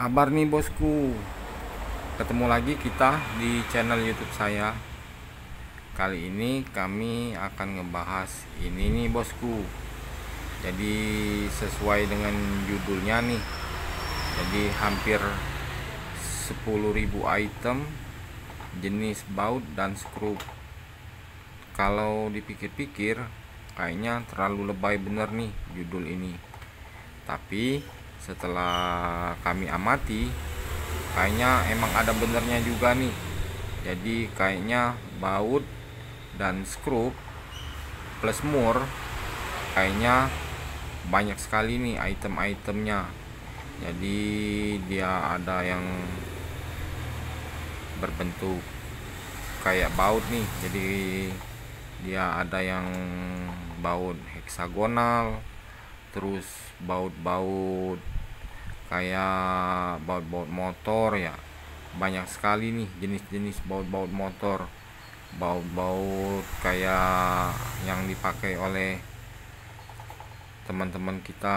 kabar nih bosku. Ketemu lagi kita di channel youtube saya. Kali ini kami akan ngebahas ini nih bosku. Jadi sesuai dengan judulnya nih. Jadi hampir 10.000 item Jenis baut dan skrup. Kalau dipikir-pikir Kayaknya terlalu lebay bener nih judul ini. Tapi setelah kami amati kayaknya emang ada benernya juga nih. Jadi kayaknya baut dan skrup plus mur kayaknya banyak sekali nih item-itemnya. Jadi dia ada yang berbentuk kayak baut nih. Jadi dia ada yang baut heksagonal terus baut-baut kayak baut-baut motor ya. Banyak sekali nih jenis-jenis baut-baut motor. Baut-baut kayak yang dipakai oleh teman-teman kita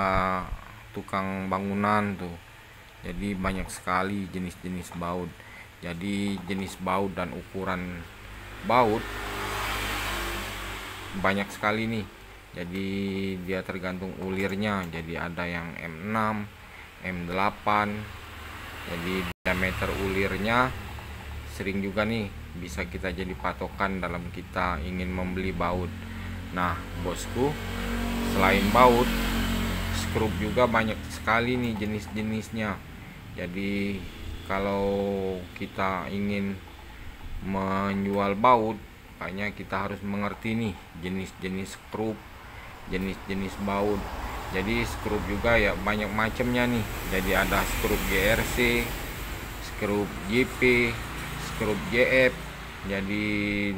tukang bangunan tuh. Jadi banyak sekali jenis-jenis baut. Jadi jenis baut dan ukuran baut banyak sekali nih. Jadi dia tergantung ulirnya. Jadi ada yang M6 M8 jadi diameter ulirnya sering juga nih bisa kita jadi patokan dalam kita ingin membeli baut. Nah bosku selain baut skrup juga banyak sekali nih jenis-jenisnya. Jadi kalau kita ingin menjual baut kayaknya kita harus mengerti nih jenis-jenis skrup jenis-jenis baut jadi skrup juga ya banyak macamnya nih. Jadi ada skrup GRC skrup JP skrup JF jadi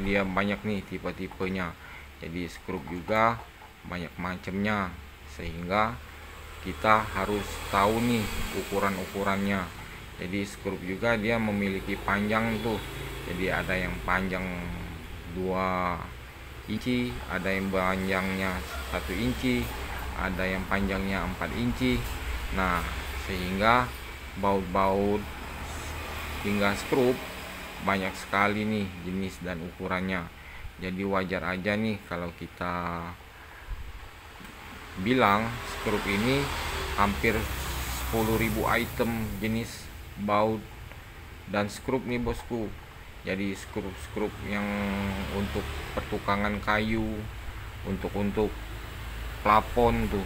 dia banyak nih tipe-tipenya. Jadi skrup juga banyak macamnya sehingga kita harus tahu nih ukuran-ukurannya. Jadi skrup juga dia memiliki panjang tuh. Jadi ada yang panjang 2 inci ada yang panjangnya satu inci ada yang panjangnya 4 inci. Nah sehingga baut-baut hingga skrup banyak sekali nih jenis dan ukurannya. Jadi wajar aja nih kalau kita bilang skrup ini hampir 10.000 item jenis baut dan skrup nih bosku. Jadi skrup-skrup yang untuk pertukangan kayu untuk untuk plafon tuh.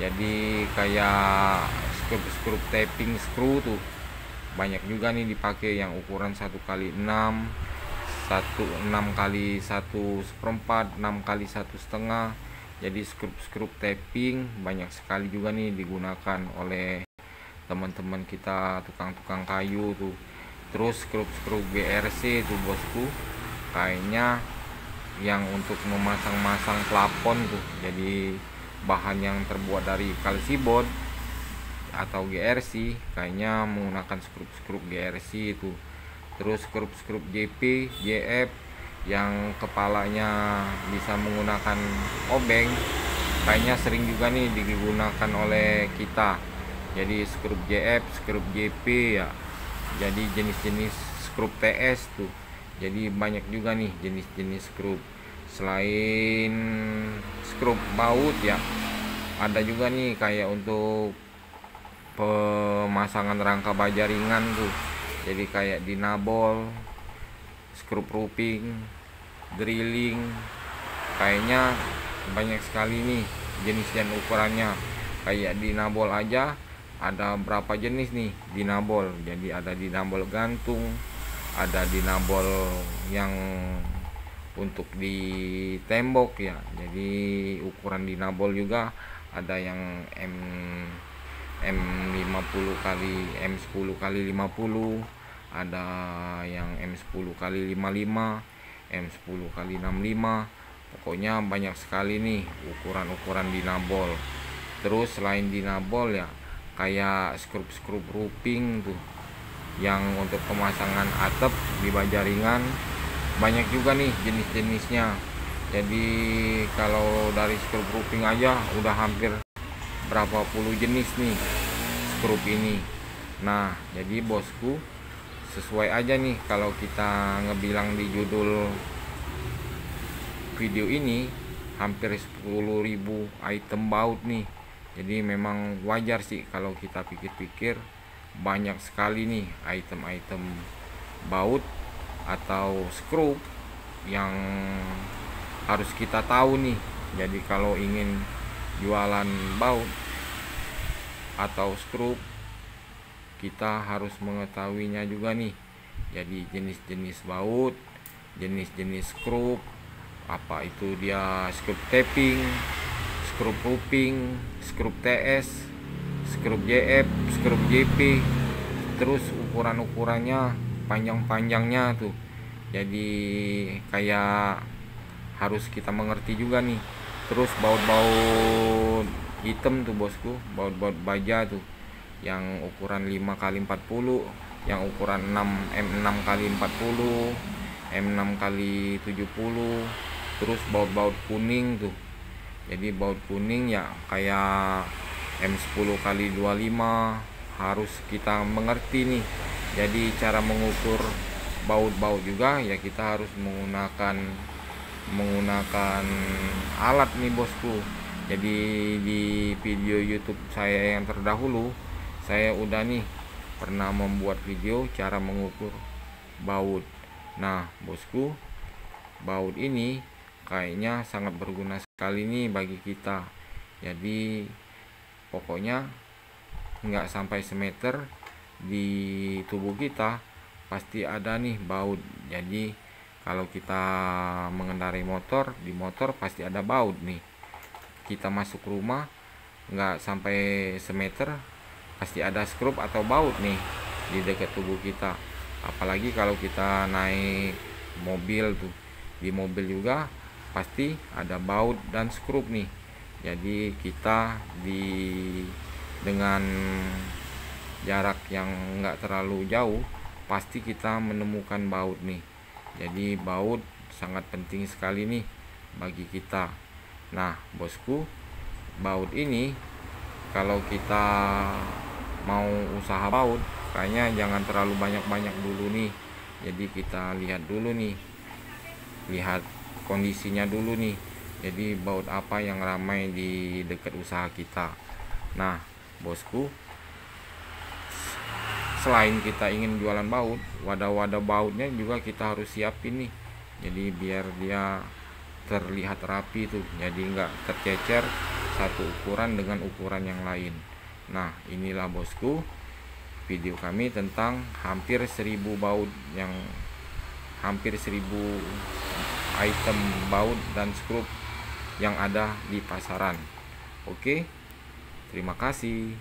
Jadi kayak skrup-skrup tapping screw tuh. Banyak juga nih dipakai yang ukuran satu kali 6 satu enam kali satu seperempat enam kali satu setengah. Jadi skrup-skrup tapping banyak sekali juga nih digunakan oleh teman-teman kita tukang-tukang kayu tuh. Terus skrup-skrup GRC itu bosku. Kayaknya yang untuk memasang-masang plafon tuh. Jadi bahan yang terbuat dari kalsibon atau GRC kayaknya menggunakan skrup-skrup GRC itu. Terus skrup-skrup JP JF yang kepalanya bisa menggunakan obeng kayaknya sering juga nih digunakan oleh kita. Jadi skrup JF skrup JP ya. Jadi jenis-jenis skrup TS tuh jadi banyak juga nih jenis-jenis skrup. Selain skrup baut ya ada juga nih kayak untuk pemasangan rangka baja ringan tuh. Jadi kayak dinabol skrup roofing drilling. Kayaknya banyak sekali nih jenis dan ukurannya. Kayak dinabol aja ada berapa jenis nih dinabol? Jadi ada dinabol gantung ada dinabol yang untuk di tembok ya. Jadi ukuran dinabol juga ada yang M M50 kali M10 kali 50 ada yang M10 kali 55 M10 kali 65 pokoknya banyak sekali nih ukuran-ukuran dinabol terus selain dinabol ya kayak skrup-skrup roofing tuh yang untuk pemasangan atap di baja ringan banyak juga nih jenis-jenisnya. Jadi kalau dari skrup roofing aja udah hampir berapa puluh jenis nih skrup ini. Nah jadi bosku sesuai aja nih kalau kita ngebilang di judul video ini hampir 10.000 item baut nih. Jadi memang wajar sih kalau kita pikir-pikir banyak sekali nih item-item baut atau skrup yang harus kita tahu nih. Jadi kalau ingin jualan baut atau skrup kita harus mengetahuinya juga nih. Jadi jenis-jenis baut jenis-jenis skrup apa itu dia skrup tapping skrup roofing skrup TS skrup JF skrup JP terus ukuran-ukurannya panjang-panjangnya tuh. Jadi kayak harus kita mengerti juga nih. Terus baut-baut hitam tuh bosku. Baut-baut baja tuh. Yang ukuran 5 kali 40 yang ukuran 6 M6 kali 40 M6 kali 70 terus baut-baut kuning tuh. Jadi baut kuning ya kayak M10 kali 25 harus kita mengerti nih. Jadi cara mengukur baut-baut juga ya kita harus menggunakan menggunakan alat nih bosku. Jadi di video YouTube saya yang terdahulu saya udah nih pernah membuat video cara mengukur baut. Nah bosku baut ini kayaknya sangat berguna sekali nih bagi kita. Jadi pokoknya nggak sampai semeter di tubuh kita pasti ada nih baut. Jadi kalau kita mengendarai motor di motor pasti ada baut nih. Kita masuk rumah nggak sampai semeter pasti ada skrup atau baut nih di dekat tubuh kita. Apalagi kalau kita naik mobil tuh. Di mobil juga pasti ada baut dan skrup nih jadi kita di dengan jarak yang enggak terlalu jauh pasti kita menemukan baut nih. Jadi baut sangat penting sekali nih bagi kita. Nah bosku baut ini kalau kita mau usaha baut kayaknya jangan terlalu banyak-banyak dulu nih. Jadi kita lihat dulu nih. Lihat kondisinya dulu nih jadi baut apa yang ramai di dekat usaha kita. Nah bosku selain kita ingin jualan baut wadah-wadah bautnya juga kita harus siapin nih. Jadi biar dia terlihat rapi tuh. Jadi enggak tercecer satu ukuran dengan ukuran yang lain. Nah inilah bosku video kami tentang hampir seribu baut yang hampir seribu item baut dan skrup yang ada di pasaran. Oke terima kasih